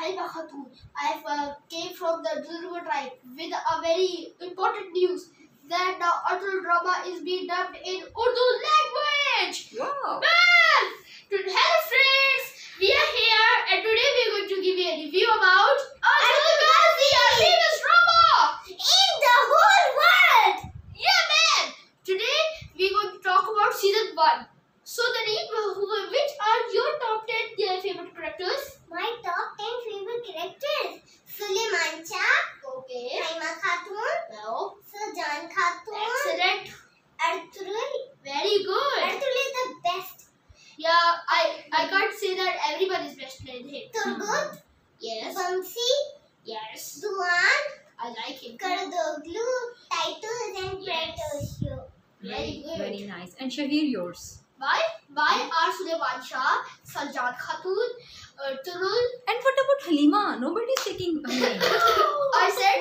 Halima Khatun. I uh, came from the Durga tribe with a very important news that the Atul drama is being dubbed in Urdu language. Wow. Man! To- Hello friends! We are here and today we are going to give you a review about Atul Ghazi, a famous drama! In the whole world! Yeah man! Today we are going to talk about season 1. So Daneem, who- which are your top 10 uh, favorite characters? My top 10 favorite characters Suleiman Shah, Okay. Haima Khatun, Now, Sajan Khatun, excellent. Arturul. Very good. Arturul is the best. Yeah, I I can't say that everyone is best in him. Turgut, Yes. Bamsi, Yes. Dogan, I like him. Kurdoglu, Titus and Yes. Petrosio. Very good. Very nice. And Shaheer, yours. Why? Why are Suleiman Shah, Sajjad Khatun, uh, Turul? And what about Halima? Nobody's taking her name. I said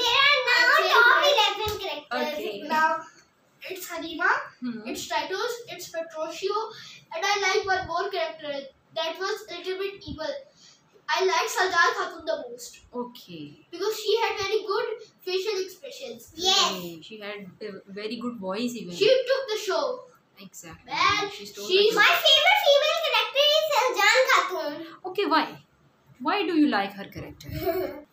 There are now Okay. top 11 characters. Okay. now it's Halima, Hmm. it's Titus, it's Petrosio, and I like one more character that was a little bit evil. I like Sajjad Khatun the most Okay. because she had very good facial expressions. Yes. Okay. She had a very good voice even. She took the show. exactly. Man, she stole she's- the My favorite female character is Sajan Khatun. Okay, why? Why do you like her character?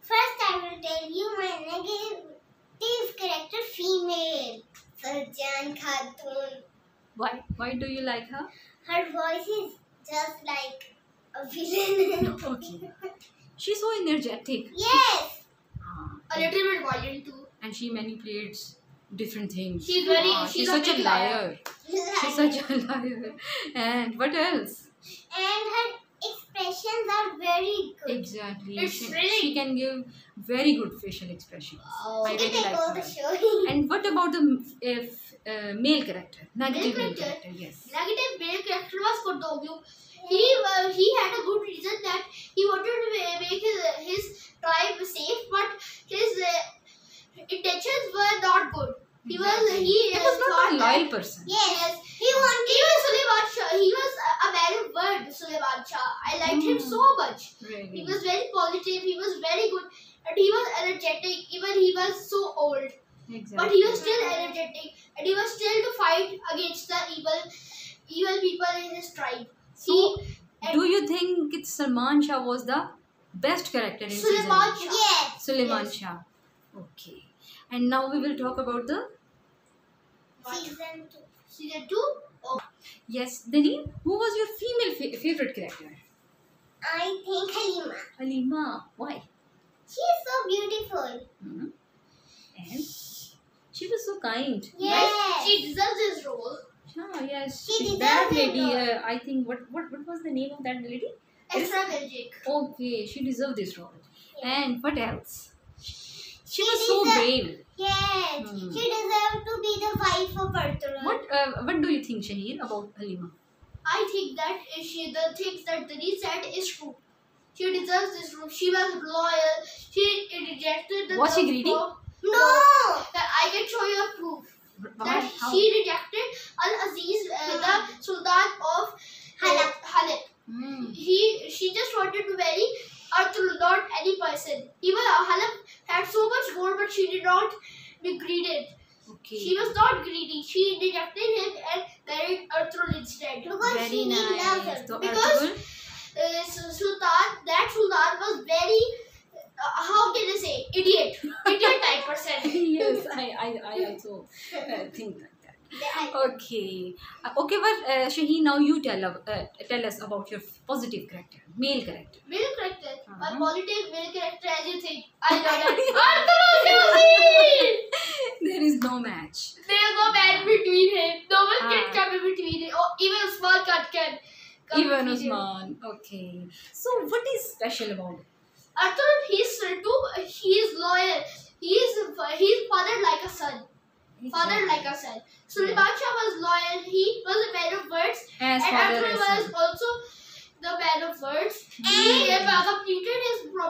First, I will tell you my negative character female. Sajan Khatun. Why? Why do you like her? Her voice is just like a villain. Okay. She's so energetic. yes. Ah, A little bit violent too. and she manipulates different things. She's very- Ah, she's a such a liar. liar. She's such a liar. And what else? and her expressions are very good. Exactly. It's she, really- she can give very good facial expressions. Oh. I really take like all the her. show. And what about the if, uh, male character? Negative male character? character, yes. Negative male character was Kurdoglu. He uh, he had a good reason that he wanted to ma- make his, his tribe safe, but his uh, intentions were not good. He was Exactly. he, He uh, was not thought a that- loyal person. yes. He wanted even Suleiman Shah. He was a, man of word, Shah. I liked him Hmm. so much. Really? He was very positive. He was very good, and he was energetic. Even he was so old. Exactly. But he was still energetic and he was still to fight against the evil evil people in his tribe. So, he, do you think it's Salman Shah was the best character in season Suleiman one? Shah. Yes. Suleiman Yes. Shah. Okay. And now we will talk about the Season 2. Season 2? Oh, yes, Dani. Who was your female fa- favorite character? I think Halima. Halima. Why? She is so beautiful. Hmm. And she was so kind. Yes. she deserves this role. Ah, yes. She deserves that lady. Uh, I think what what what was the name of that lady? Extra magic. Okay, she deserved this role. Yeah. And what else? She She was so brave. Yes. Hmm. She deserved to be the wife of Arturo. What uh, what do you think, Shaheer, about Halima? I think that she the things that Dani said is true. She deserves this room. She was loyal. She rejected the Was she greedy? for- No. I can show you a proof Why? that How? she rejected Al Aziz, uh, the Sultan of uh, Halab. Halab. Hmm. he she just wanted to marry Arthur, not any person. Even Halab had so much gold, but she did not be greedy. Okay. She was not greedy. She rejected him and married Arthur instead. Because very she nice. loves him. So, Because-? Uh, Su- Sultan, that Sultan was very, uh, how can I say, idiot, idiot type person. yes, I, I, I also uh, think like that. Okay. Uh, okay, but uh, Shaheen, now you tell, uh, tell us about your positive character, male character. Male character, Uh-huh. positive male character as you think. I know that. There is no match. There's no man between him. No one can Ah. come in between him. Or even a small cat can come Even. Usman. Okay. So, what is special about it? Arthur, he's too, he is loyal. He is, he's fathered like a son. Fathered like a son. Suleiman Shah was loyal. He was a man of words. As and father Arthur was also the man of words. Hmm. He uh, completed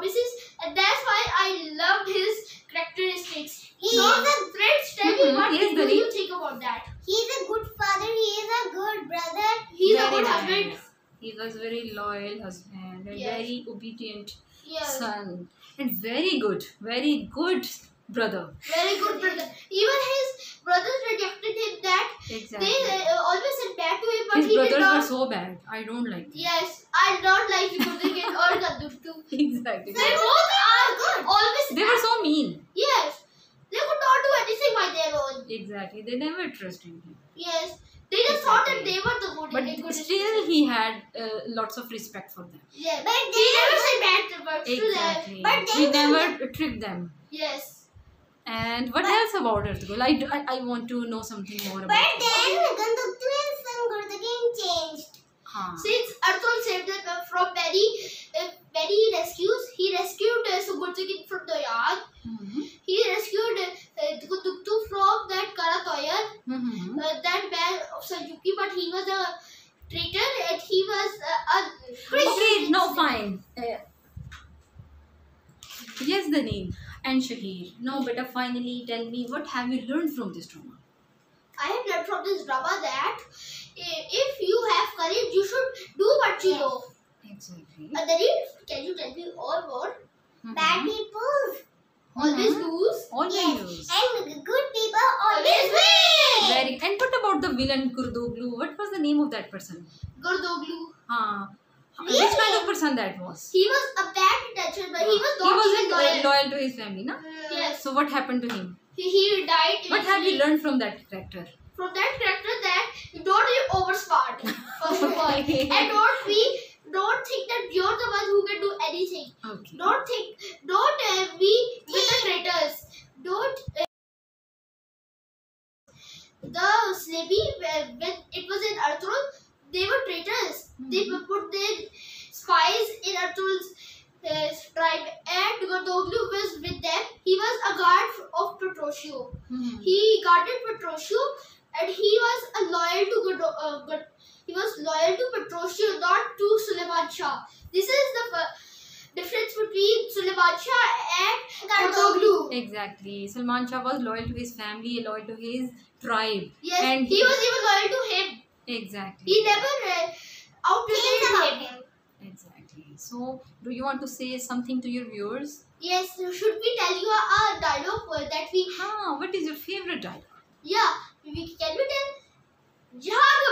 his promises. And that's why I love his characteristics. He so, is a- friends, tell me what do Dali. you think about that? He's a good father. He is a good brother. He's a Very good nice. husband. He was very loyal husband. and a Yes. very obedient Yes. son and very good, very good brother. Very good brother. Even his brothers rejected him that Exactly. they uh, always said bad to him, but His he did brothers not. were so bad. I don't like them. Yes, I don't like Shikudakin or Kaduttu. exactly. They both are good. Always. They were so mean. Yes. They could not do anything by their own. Exactly. They never trusted him. Yes. They just thought that they were the good. But the good still, he had uh, lots of respect for them. Yeah. But he they- never said bad words to them. Exactly. But he never tricked them. Yes. And what else about Ertugrul? I, do- I, I want to know something more about But it. then Ganduktu and Son Gurdagin changed. Huh. Since Arthur saved them from many, uh, many rescues, he rescued uh, Sugurjakin from Doyan. Mhm. He rescued uh, from that Karatoyan, Mhm. uh, that man of Sanjuki, but he was a traitor and he was uh, a Christian. Okay, no, fine. Uh, yes, the name. And Shaheer. Now, better finally tell me what have you learned from this drama? I have learned from this drama that uh, if you have courage, you should do what you Yes. know. Exactly. And then, can you tell me all more? Bad people Always Mhm. lose. Always yes, use. and good people always Always win. Very. And what about the villain Kurdoglu? What was the name of that person? Gurdoglu. Huh. Really? Which kind of person that was? He was a bad intention, but he was he wasn't even uh, loyal. loyal to his family, na? Yes. So what happened to him? He, he died. What have you learned from that character? From that character that you don't be over smart, first of all. And don't be, don't think that you're the one who can do anything. Okay. Don't think, don't uh, be with the traitors. Don't. Uh, the Slabby, when when it was in Arthur, they were traitors. They put their spies in Atul's uh, tribe, and Gordoglu was with them. He was a guard of Petrosio. Mhm. He guarded Petrosio, and he was a loyal to Gordo, uh, but he was loyal to Petrosio, not to Suleiman Shah. This is the uh, difference between Suleiman Shah and Gordoglu. Exactly. Salman Shah was loyal to his family, loyal to his tribe. Yes, And he was even loyal to him. Exactly. He never uh, Think outwitted about him. him. Exactly. So, do you want to say something to your viewers? Yes, should we tell you our dialogue that we... Ah, what is your favorite dialogue? Yeah, we, can we tell... Jhaan